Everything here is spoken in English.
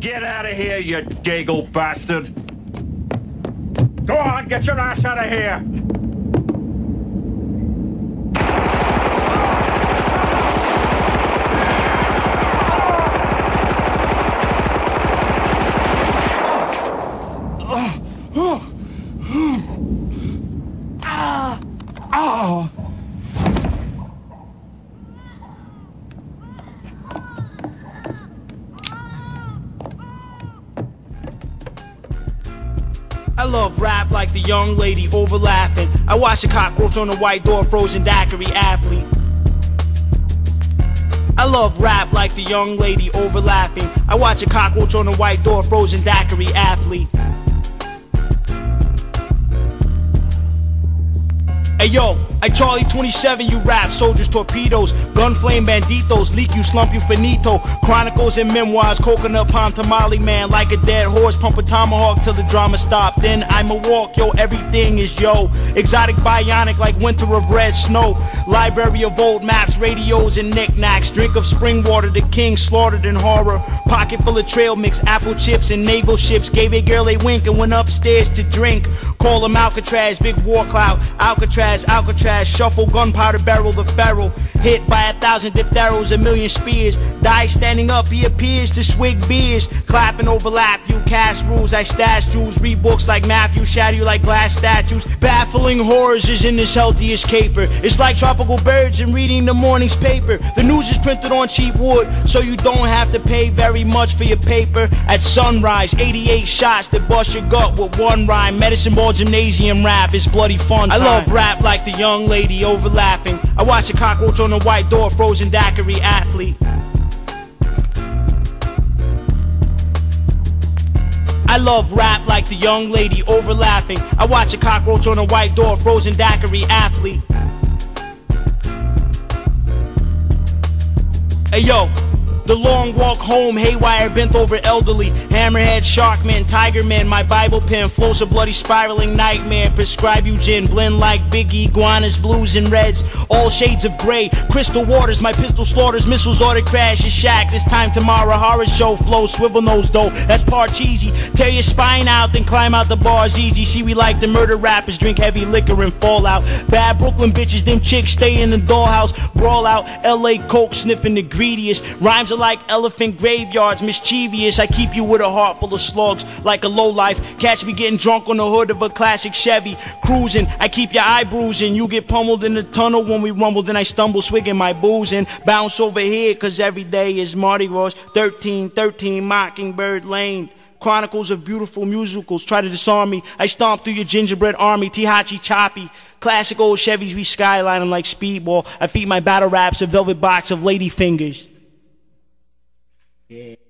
Get out of here, you gaggle bastard! Go on, get your ass out of here! Ah. Ah. Ah. I love rap like the young lady overlapping. I watch a cockroach on a white door, frozen daiquiri athlete. I love rap like the young lady overlapping. I watch a cockroach on a white door, frozen daiquiri athlete. Hey yo, I Charlie 27, you rap, soldiers, torpedoes, gun flame banditos, leak you, slump you, finito, chronicles and memoirs, coconut palm tamale man, like a dead horse, pump a tomahawk till the drama stop. Then I'ma walk, yo, everything is yo, exotic bionic like winter of red snow, library of old maps, radios and knickknacks, drink of spring water, the king slaughtered in horror, pocket full of trail mix, apple chips and naval ships, gave a girl a wink and went upstairs to drink, call him Alcatraz, big war cloud, Alcatraz. Alcatraz, shuffle, gunpowder barrel, the feral. Hit by a thousand diphtheros, a million spears. Die standing up, he appears to swig beers. Clapping overlap, you cast rules, I stash jewels. Read books like Matthew, shadow you like glass statues. Baffling horrors is in this healthiest caper. It's like tropical birds and reading the morning's paper. The news is printed on cheap wood, so you don't have to pay very much for your paper. At sunrise, 88 shots that bust your gut with one rhyme. Medicine ball gymnasium rap is bloody fun. I love rap like the young lady overlapping. I watch a cockroach on a white door, frozen daiquiri athlete. I love rap like the young lady overlapping. I watch a cockroach on a white door, frozen daiquiri athlete. Hey yo, the long walk home, haywire, bent over elderly. Hammerhead, Sharkman, Tigerman, my Bible pen flows a bloody spiraling nightmare. Prescribe you gin, blend like Biggie, iguanas, blues and reds. All shades of gray, crystal waters, my pistol slaughters, missiles order crash, your shack. This time tomorrow, horror show flow, swivel nose dough. That's part cheesy. Tear your spine out, then climb out the bars easy. See, we like the murder rappers, drink heavy liquor and fall out. Bad Brooklyn bitches, them chicks stay in the dollhouse, brawl out. LA Coke sniffing the greediest. Rhymes are like elephant graveyards, mischievous. I keep you with a heart full of slugs, like a lowlife. Catch me getting drunk on the hood of a classic Chevy. Cruising, I keep your eye bruising. You get pummeled in the tunnel when we rumble, then I stumble, swigging my booze and bounce over here, cause every day is Mardi Gras. 13, 13, Mockingbird Lane. Chronicles of beautiful musicals try to disarm me. I stomp through your gingerbread army, Tihachi Choppy. Classic old Chevys, we skyline them like speedball. I feed my battle raps a velvet box of lady fingers. Yeah.